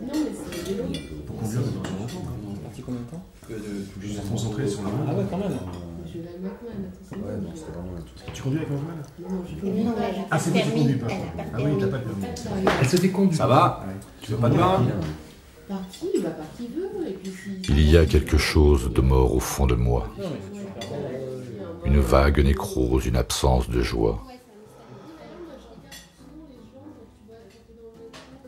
Non, mais c'est vélo. Pour conduire, ça doit longtemps. Parti combien de temps Juste à concentrer sur la Ah ouais, quand même. Je vais la Macman, attention. Ouais, non, c'était vraiment un truc. Tu conduis avec Macman Non, je conduis Ah, c'est toi qui conduis pas. Ah oui, t'as pas de permis. Elle se déconduit. Ça va Tu veux pas de permis Parti, il va partir veut. Et puis si. Il y a quelque chose de mort au fond de moi, une vague nécrose, une absence de joie.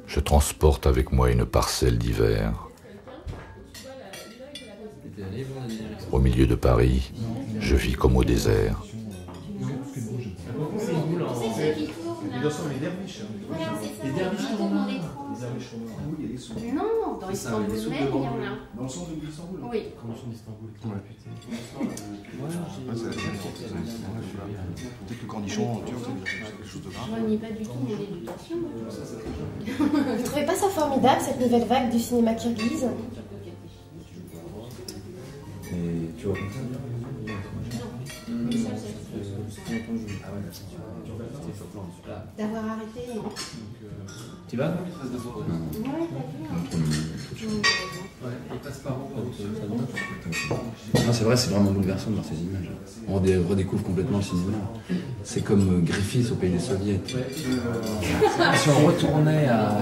Je transporte avec moi une parcelle d'hiver. Au milieu de Paris, je vis comme au désert. Non, dans les Oui. Convention d'Istanbul. Ouais. C'est la semaine. Peut-être le cornichon, tu vois, c'est quelque chose de Je grave. renie pas du tout mon éducation. Vous trouvez pas ça formidable, cette nouvelle vague du cinéma kirghize Et tu vois comme ça D'avoir arrêté, non Tu vas Non, c'est vrai, c'est vraiment bouleversant de voir ces images. On redé- redécouvre complètement le cinéma. C'est comme euh, Griffiths au pays des soviets. Si on retournait à.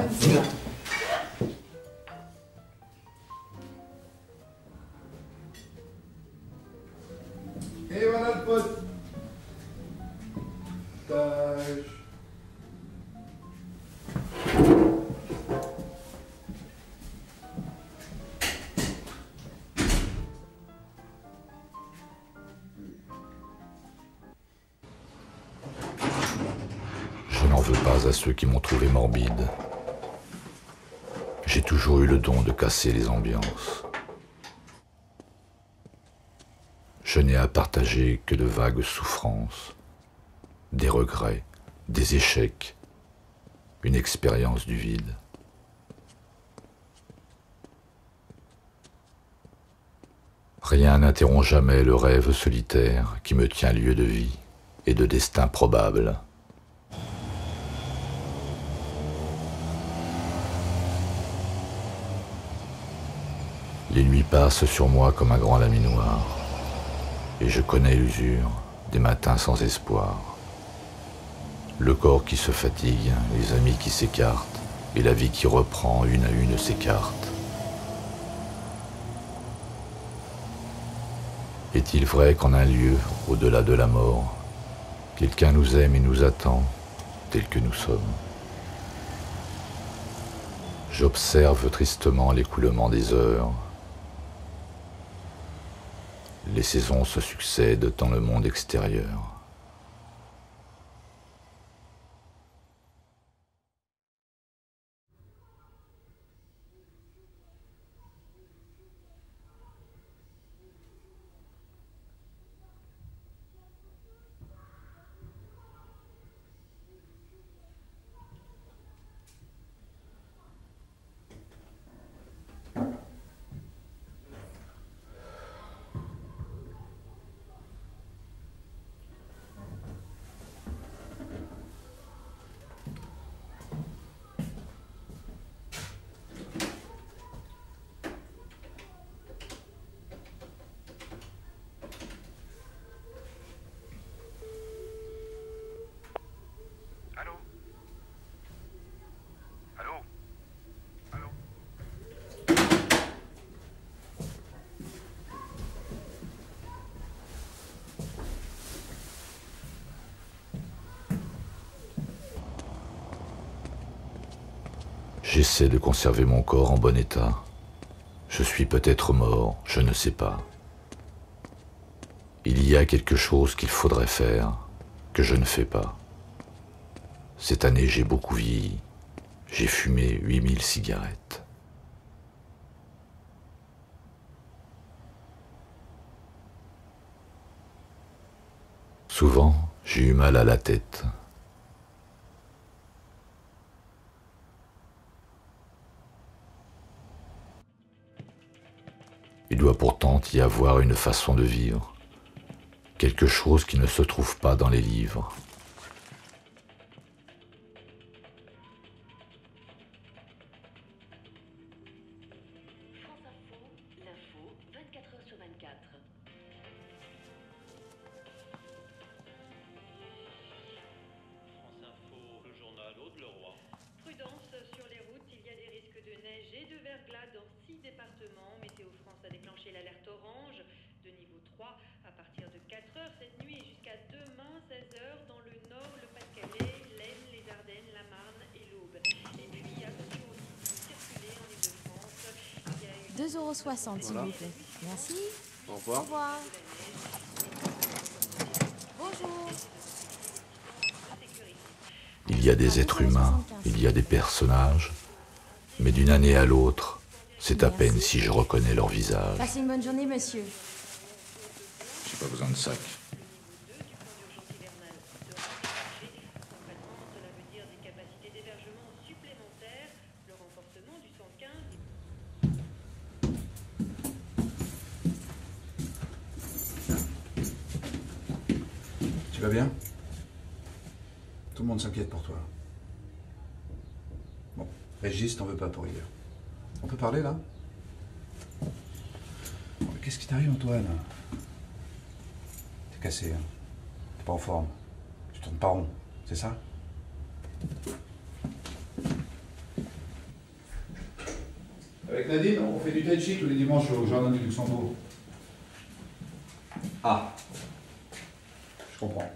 À ceux qui m'ont trouvé morbide. J'ai toujours eu le don de casser les ambiances. Je n'ai à partager que de vagues souffrances, des regrets, des échecs, une expérience du vide. Rien n'interrompt jamais le rêve solitaire qui me tient lieu de vie et de destin probable. Les nuits passent sur moi comme un grand laminoir, et je connais l'usure des matins sans espoir. Le corps qui se fatigue, les amis qui s'écartent, et la vie qui reprend une à une ses cartes. Est-il vrai qu'en un lieu, au-delà de la mort, quelqu'un nous aime et nous attend, tel que nous sommes? J'observe tristement l'écoulement des heures. Les saisons se succèdent dans le monde extérieur. J'essaie de conserver mon corps en bon état. Je suis peut-être mort, je ne sais pas. Il y a quelque chose qu'il faudrait faire, que je ne fais pas. Cette année, j'ai beaucoup vieilli. J'ai fumé 8000 cigarettes. Souvent, j'ai eu mal à la tête. Doit pourtant y avoir une façon de vivre, quelque chose qui ne se trouve pas dans les livres. France Info, l'info, 24 heures sur 24. France Info, le journal Aude-le-Roi. Prudence sur les routes, il y a des risques de neige et de verglas dans six départements. Déclenché l'alerte orange de niveau 3 à partir de 4 heures cette nuit et jusqu'à demain 16 heures dans le nord, le Pas-de-Calais, l'Aisne, les Ardennes, la Marne et l'Aube. Et puis attention aussi de circuler en Ile-de-France. Il y a eu 2,60€ s'il vous plaît. Merci. Au Au revoir. revoir. Bonjour. Il y a des êtres humains, il y a des personnages, mais d'une année à l'autre, c'est à peine si je reconnais leur visage. Passez une bonne journée, monsieur. J'ai pas besoin de sac. Concrètement, cela veut dire des capacités d'hébergement supplémentaires, le renforcement du 115 Tu vas bien? Tout le monde s'inquiète pour toi. Bon, Régis, t'en veux pas pour hier. On peut parler là? Qu'est-ce qui t'arrive, Antoine? T'es cassé, hein T'es pas en forme. Tu tournes pas rond, c'est ça? Avec Nadine, on fait du tai chi tous les dimanches au Jardin du Luxembourg. Ah, je comprends.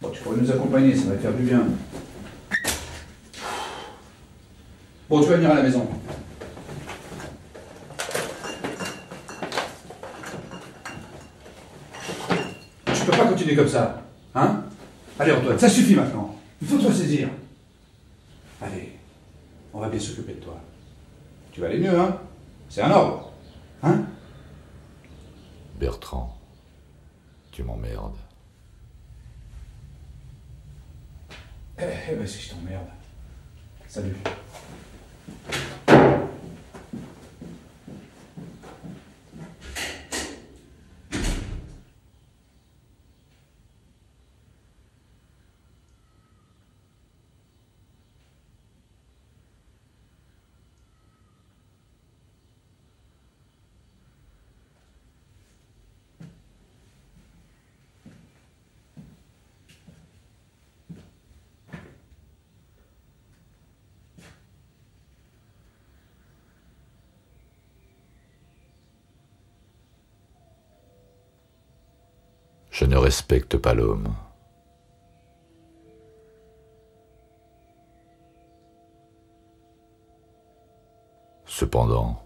Bon, tu pourrais nous accompagner, ça va faire du bien. Bon, tu vas venir à la maison. Tu peux pas continuer comme ça, hein? Allez Antoine, ça suffit maintenant. Il faut te ressaisir. Allez, on va bien s'occuper de toi. Tu vas aller mieux, hein? C'est un ordre, hein? Bertrand, tu m'emmerdes. Eh, eh ben si je t'emmerde. Salut. Je ne respecte pas l'homme. Cependant,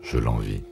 je l'envie.